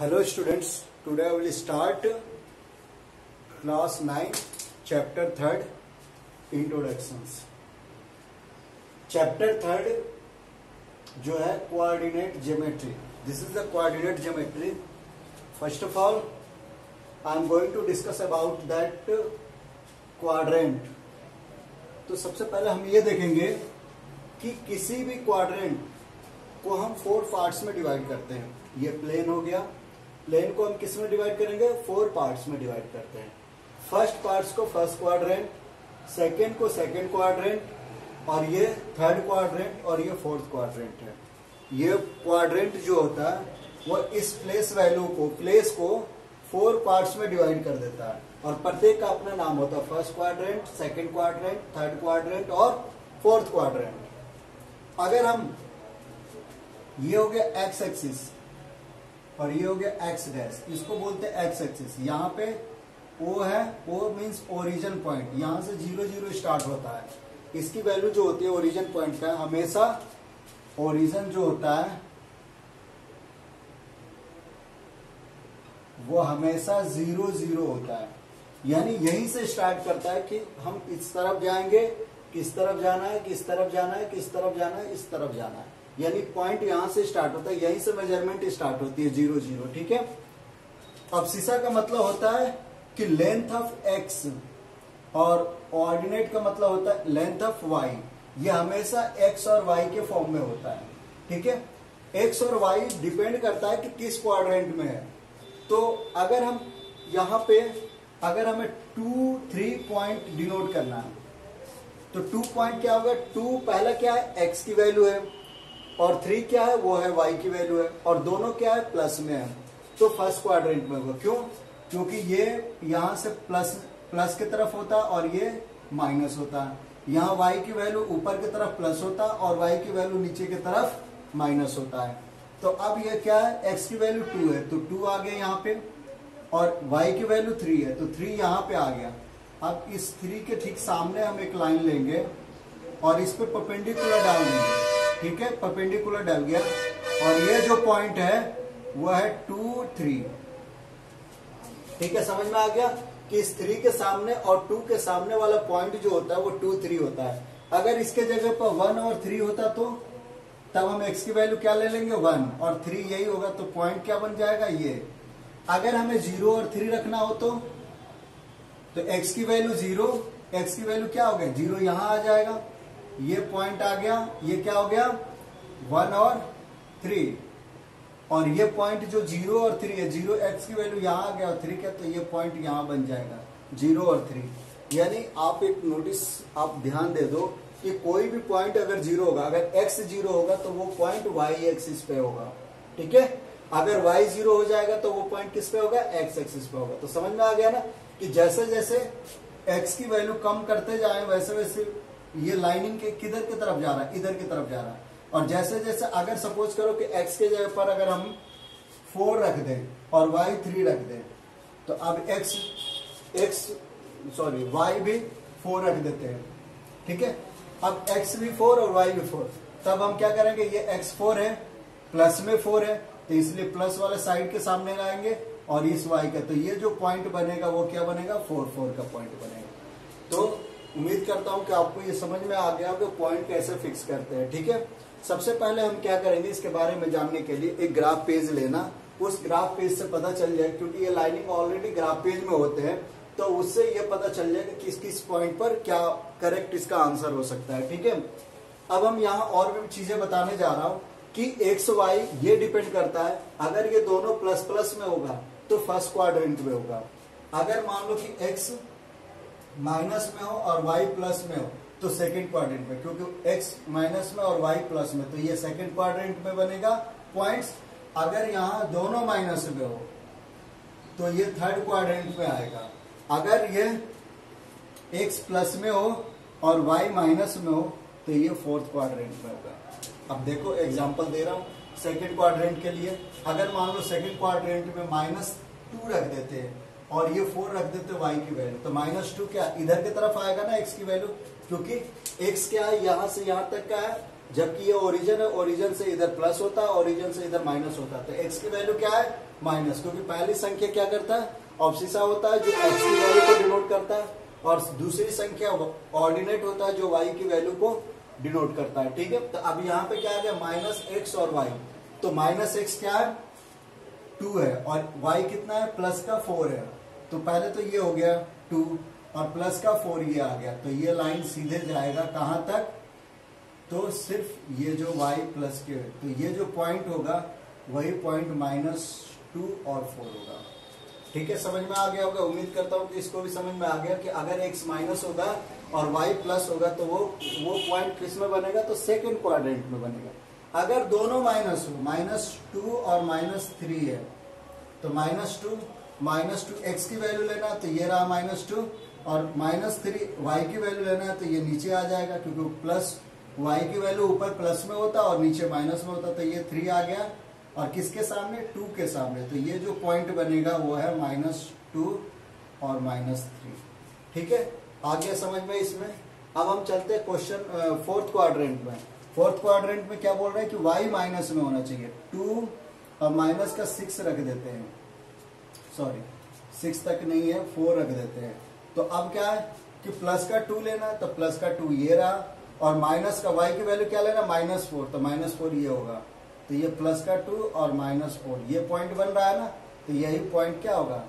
Hello students today will start class nine chapter third introductions chapter third जो है coordinate geometry this is the coordinate geometry first of all I am going to discuss about that quadrant तो सबसे पहले हम ये देखेंगे कि किसी भी क्वाड्रेंट को हम फोर पार्ट्स में डिवाइड करते हैं। ये प्लेन हो गया प्लेन को हम किसमें डिवाइड करेंगे? फोर पार्ट्स में डिवाइड करते हैं। फ़र्स्ट पार्ट्स को फ़र्स्ट क्वाड्रेंट सेकेंड को सेकेंड क्वाड्रेंट और ये थर्ड क्वाड्रेंट और ये फोर्थ क्वाड्रेंट है। ये क्वाड्रेंट जो होता है, वो इस प्लेस वैल्यू को प्लेस को फोर पार्ट्स में डिवाइड कर देता है। और प्रत्येक का अपना नाम होता है। First quadrant second quadrant third quadrant और फोर्थ क्वाड्रेंट अगर हम, ये हो गया एक्स एक्सिस और ये हो गया एक्स डैश इसको बोलते हैं एक्स एक्सिस यहाँ पे ओ है ओ मीन्स ओरिजिन पॉइंट यहाँ से ज़ीरो ज़ीरो स्टार्ट होता है। इसकी वैल्यू जो होती है ओरिजिन पॉइंट का, हमेशा ओरिजिन जो होता है, वो हमेशा ज़ीरो ज़ीरो होता है। यानी यहीं से स्टार्ट करता है कि हम इस तरफ़ जाएँगे, किस तरफ़ जाना है, किस तरफ़ जाना है, किस तरफ़ जाना है, इस तरफ़ जाना है। यानी पॉइंट यहाँ से स्टार्ट होता है, यहीं से मेज़रमेंट स्टार्ट होती है ज़ीरो ज़ीरो ठीक है? अब सीसा का मतलब होता है कि लेंथ ऑफ़ एक्स और ऑर्डिनेट का मतलब होता है लेंथ ऑफ़ वाई ये हमेशा एक्स और वाई के फॉर्म में होता है, ठीक है? एक्स और वाई डिपेंड करता है कि किस क्वाड्रेंट में है। तो अगर हम यहाँ पे, अगर हमें टू थ्री पॉइंट डिनोट करना है तो टू पॉइंट क्या होगा? टू पहला क्या है? एक्स की वैल्यू है। और थ्री क्या है? वो है वाई की वैल्यू है। और दोनों क्या है? प्लस में है। तो फ़र्स्ट क्वाड्रेंट में होगा। क्यों? क्योंकि ये यहाँ से प्लस प्लस की तरफ़ होता है और ये माइनस होता। है यहाँ वाई की वैल्यू ऊपर की तरफ़ प्लस होता है और वाई की वैल्यू नीचे की तरफ़ माइनस होता है। तो अब ये क्या है? एक्स की वैल्यू टू है। तो टू आ गया यहाँ पे और वाई की वैल्यू थ्री है। तो थ्री यहाँ पे आ गया। अब इस थ्री के ठीक सामने हम एक लाइन लेंगे और इस पर परपेंडिकुलर डाल देंगे ठीक है परपेंडिकुलर डल गया। और ये जो पॉइंट है वो है टू थ्री ठीक है, समझ में आ गया कि इस थ्री के सामने और टू के सामने वाला पॉइंट जो होता है, वो टू थ्री होता है। अगर इसके जगह पर वन और थ्री होता तो तब हम एक्स की वैल्यू क्या ले लेंगे? वन और थ्री यही होगा तो पॉइंट क्या बन जाएगा? ये। अगर हमें ज़ीरो और थ्री रखना हो तो तो x की वैल्यू ज़ीरो x की वैल्यू क्या हो गया? ज़ीरो यहाँ आ जाएगा। ये पॉइंट आ गया, ये क्या हो गया? वन और थ्री और ये पॉइंट जो ज़ीरो और थ्री है ज़ीरो एक्स की वैल्यू यहाँ आ गया और थ्री क्या? तो ये पॉइंट यहाँ बन जाएगा ज़ीरो और थ्री यानी आप एक नोटिस आप ध्यान दे दो कि कोई भी पॉइंट अगर ज़ीरो होगा, अगर एक्स ज़ीरो होगा तो वो पॉइंट वाई एक्सिस पे होगा। ठीक है? अगर y ज़ीरो हो जाएगा तो वो पॉइंट किस पे होगा? x एक्सिस पे होगा। तो समझ में आ गया ना कि जैसे जैसे x की वैल्यू कम करते जाए वैसे वैसे ये लाइनिंग के किधर की तरफ़ जा रहा है? इधर की तरफ़ जा रहा है। और जैसे जैसे, अगर सपोज़ करो कि x के जगह पर अगर हम फोर रख दें और y थ्री रख दें तो अब x x सॉरी y भी फोर रख देते हैं। ठीक है? अब x भी फोर और y भी फोर तब हम क्या करेंगे? ये x फोर है प्लस में फोर है तो इसलिए प्लस वाले साइड के सामने लाएँगे और इस वाई का। तो ये जो पॉइंट बनेगा, वो क्या बनेगा? फोर फोर का पॉइंट बनेगा। तो उम्मीद करता हूँ कि आपको ये समझ में आ गया कि पॉइंट कैसे फिक्स करते हैं, ठीक है? सबसे पहले हम क्या करेंगे, इसके बारे में जानने के लिए एक ग्राफ पेज लेना। उस ग्राफ पेज से पता चल जाए, क्योंकि ये लाइनिंग ऑलरेडी ग्राफ पेज में होते हैं तो उससे ये पता चल जाएगा किस किस पॉइंट पर क्या करेक्ट इसका आंसर हो सकता है, ठीक है? अब हम यहाँ और भी चीज़ें बताने जा रहा हूँ कि एक्स वाई ये डिपेंड करता है। अगर ये दोनों प्लस प्लस में होगा तो फ़र्स्ट क्वाड्रेंट में होगा। अगर मान लो कि एक्स माइनस में हो और वाई प्लस में हो तो सेकंड क्वाड्रेंट में, क्योंकि एक्स माइनस में और वाई प्लस में तो ये सेकंड क्वाड्रेंट में बनेगा पॉइंट्स अगर यहाँ दोनों माइनस में हो तो ये थर्ड क्वाड्रेंट में आएगा। अगर ये एक्स प्लस में हो और वाई माइनस में हो तो ये फोर्थ क्वाड्रेंट में होगा। अब देखो एग्ज़ाम्पल दे रहा हूँ सेकेंड क्वाड्रेंट के लिए। अगर मान लो सेकेंड क्वाड्रेंट में माइनस टू रख देते हैं और ये फोर रख देते वाई की वैल्यू तो माइनस टू क्या? इधर की तरफ़ आएगा ना एक्स की वैल्यू क्योंकि एक्स क्या है? यहाँ से यहाँ तक का है, जबकि ये ओरिजिन है ओरिजिन से इधर प्लस होता है ओरिजिन से इधर माइनस होता है। तो एक्स की वैल्यू क्या है? माइनस क्योंकि पहली संख्या क्या करता है? ऑप्सिसा होता है, जो एक्स की वैल्यू को डिनोट करता है, और दूसरी संख्या ऑर्डिनेट होता है, जो वाई की वैल्यू को डिनोट करता है। ठीक है? तो अब यहाँ पे क्या आ गया? माइनस एक्स और वाई तो माइनस एक्स क्या है? टू है, और वाई कितना है? प्लस का फोर है। तो पहले तो ये हो गया टू और प्लस का फोर ये आ गया। तो ये लाइन सीधे जाएगा कहाँ तक? तो सिर्फ़ ये जो y प्लस के तो ये जो पॉइंट होगा, वही पॉइंट माइनस टू और फोर होगा। ठीक है, समझ में आ गया होगा? उम्मीद करता हूँ कि इसको भी समझ में आ गया कि अगर x माइनस होगा और y प्लस होगा तो वो वो पॉइंट किसमें बनेगा? तो सेकेंड क्वाड्रेंट में बनेगा। अगर दोनों माइनस हो माइनस टू और माइनस थ्री है तो minus two minus two x की वैल्यू लेना है तो ये रहा माइनस टू, और माइनस थ्री वाई की वैल्यू लेना है तो ये नीचे आ जाएगा, क्योंकि प्लस वाई की वैल्यू ऊपर प्लस में होता और नीचे माइनस में होता तो ये थ्री आ गया। और किसके सामने? टू के सामने। तो ये जो पॉइंट बनेगा वो है माइनस टू और माइनस थ्री। ठीक है? आ गया समझ में इसमें? अब हम चलते हैं क्वेश्चन फोर्थ क्वाड्रेंट में। फोर्थ क्वाड्रेंट में क्या बोल रहे हैं कि वाई माइनस में होना चाहिए। टू और माइनस का सिक्स रख देते हैं। सॉरी सिक्स तक नहीं है फोर रख देते हैं। तो अब क्या है कि प्लस का टू लेना तो प्लस का टू ये रहा, और माइनस का वाई की वैल्यू क्या लेना? माइनस फोर तो माइनस फोर ये होगा। तो ये प्लस का टू और माइनस फोर ये पॉइंट बन रहा है ना तो यही पॉइंट क्या होगा?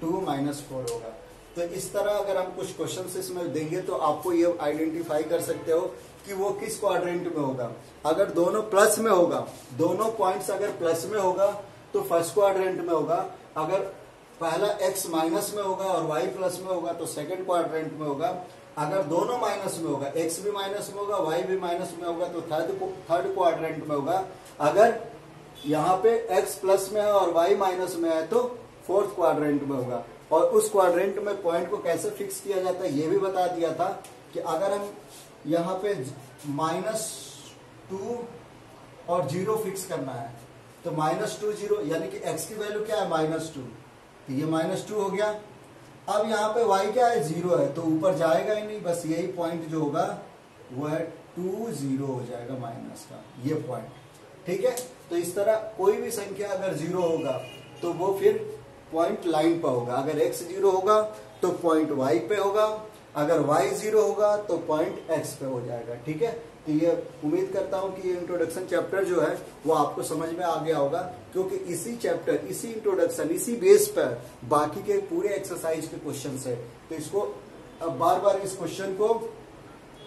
टू माइनस फोर होगा। तो इस तरह अगर हम कुछ क्वेश्चन इसमें देंगे तो आपको ये आइडेंटिफाई कर सकते हो कि वो किस क्वाड्रेंट में होगा। अगर दोनों प्लस में होगा, दोनों पॉइंट्स अगर प्लस में होगा तो फ़र्स्ट क्वाड्रेंट में होगा। अगर पहला x माइनस में होगा और y प्लस में होगा तो सेकंड क्वाड्रेंट में होगा। अगर दोनों माइनस में होगा, x भी माइनस में होगा, y भी माइनस में होगा तो थर्ड थर्ड क्वाड्रेंट में होगा। अगर यहाँ पे x प्लस में है और y माइनस में है तो फोर्थ क्वाड्रेंट में होगा। और उस क्वाड्रेंट में पॉइंट को कैसे फिक्स किया जाता है, ये भी बता दिया था कि अगर हम यहाँ पे माइनस टू और ज़ीरो फिक्स करना है तो माइनस टू ज़ीरो, यानी कि x की वैल्यू क्या है? Minus two. तो ये माइनस टू हो गया। अब यहाँ पे y क्या है? ज़ीरो है। तो ऊपर जाएगा ही नहीं। बस यही पॉइंट जो होगा, वो है टू ज़ीरो हो जाएगा माइनस का। ये पॉइंट ठीक है? तो इस तरह कोई भी संख्या अगर ज़ीरो होगा तो वो फिर पॉइंट लाइन पर होगा। अगर x ज़ीरो होगा तो पॉइंट y पे होगा। अगर y ज़ीरो होगा तो पॉइंट x पे हो जाएगा। ठीक है? तो ये उम्मीद करता हूँ कि ये इंट्रोडक्शन चैप्टर जो है, वो आपको समझ में आ गया होगा, क्योंकि इसी चैप्टर इसी इंट्रोडक्शन इसी बेस पर बाकी के पूरे एक्सरसाइज के क्वेश्चन है। तो इसको, अब बार बार इस क्वेश्चन को,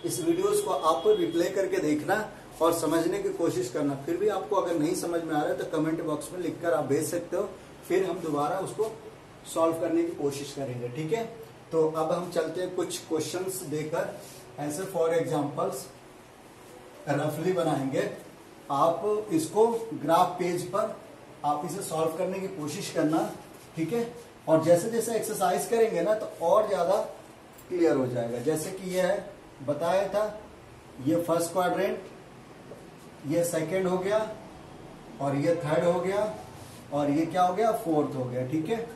इस वीडियोस को आप रिप्ले करके देखना और समझने की कोशिश करना। फिर भी आपको अगर नहीं समझ में आ रहा है तो कमेंट बॉक्स में लिखकर आप भेज सकते हो। फिर हम दोबारा उसको सॉल्व करने की कोशिश करेंगे, ठीक है? तो अब हम चलते हैं कुछ क्वेश्चंस देकर। ऐसे फॉर एग्जांपल्स रफली बनाएँगे। आप इसको ग्राफ पेज पर आप इसे सॉल्व करने की कोशिश करना, ठीक है? और जैसे जैसे एक्सरसाइज करेंगे ना तो और ज़्यादा क्लियर हो जाएगा। जैसे कि यह बताया था, ये फ़र्स्ट क्वाड्रेंट ये सेकंड हो गया, और ये थर्ड हो गया, और ये क्या हो गया? फोर्थ हो गया, ठीक है?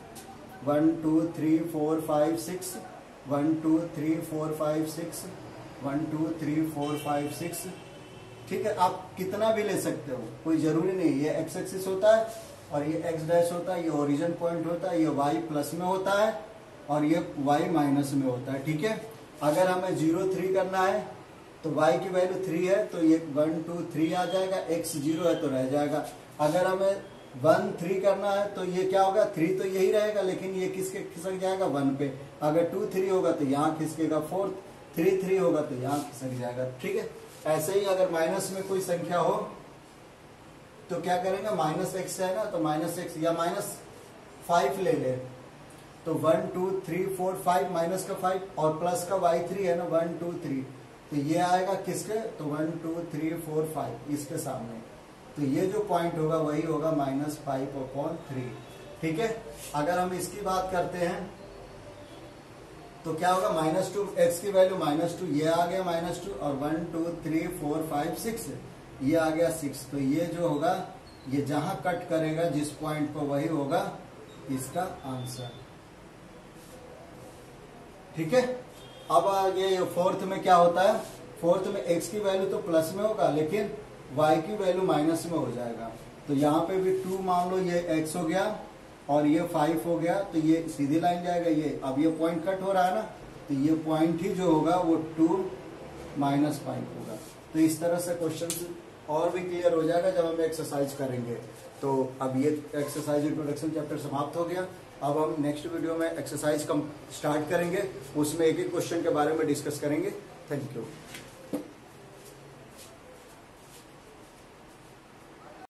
One two three four five six one two three four five six one two three four five six ठीक है, आप कितना भी ले सकते हो, कोई ज़रूरी नहीं, ये एक्स एक्सिस होता है और ये एक्स डैश होता है, ये ओरिजिन पॉइंट होता है, ये वाई प्लस में होता है और ये वाई माइनस में होता है, ठीक है? अगर हमें ज़ीरो थ्री करना है तो y की वैल्यू थ्री है तो ये वन टू थ्री आ जाएगा, x ज़ीरो है तो रह जाएगा। अगर हमें वन थ्री करना है तो ये क्या होगा थ्री तो यही रहेगा, लेकिन ये किसके, खिसक जाएगा वन पे। अगर टू थ्री होगा तो यहाँ खिसकेगा फोर्थ थ्री थ्री होगा तो यहाँ खिसक जाएगा, ठीक है? ऐसे ही अगर माइनस में कोई संख्या हो तो क्या करेंगे? माइनस एक्स है ना तो माइनस एक्स या माइनस फाइव ले ले। तो one two three four five minus का फाइव और प्लस का वाई थ्री है ना वन टू थ्री तो ये आएगा किसके? तो one two three four five इसके सामने। तो ये जो पॉइंट होगा, वही होगा माइनस फाइव अपॉन थ्री ठीक है? अगर हम इसकी बात करते हैं तो क्या होगा? माइनस टू एक्स की वैल्यू माइनस टू, ये आ गया माइनस टू, और one, two, three, four, five, six, ये आ गया सिक्स। तो ये जो होगा, ये जहाँ कट करेगा, जिस पॉइंट पर वही होगा, इसका आंसर। ठीक है? अब ये फोर्थ में क्या होता है? फोर्थ में एक्स की वैल्यू तो प्लस में होगा, लेकिन वाई की वैल्यू माइनस में हो जाएगा। तो यहाँ पे भी टू मान लो, ये एक्स हो गया और ये फाइव हो गया तो ये सीधी लाइन जाएगा, ये अब ये पॉइंट कट हो रहा है ना तो ये पॉइंट ही जो होगा वो टू माइनस फाइव होगा। तो इस तरह से क्वेश्चन और भी क्लियर हो जाएगा जब हम एक्सरसाइज करेंगे। तो अब ये एक्सरसाइज इंट्रोडक्शन चैप्टर समाप्त हो गया। अब हम नेक्स्ट वीडियो में एक्सरसाइज कम स्टार्ट करेंगे, उसमें एक एक क्वेश्चन के बारे में डिस्कस करेंगे। Thank you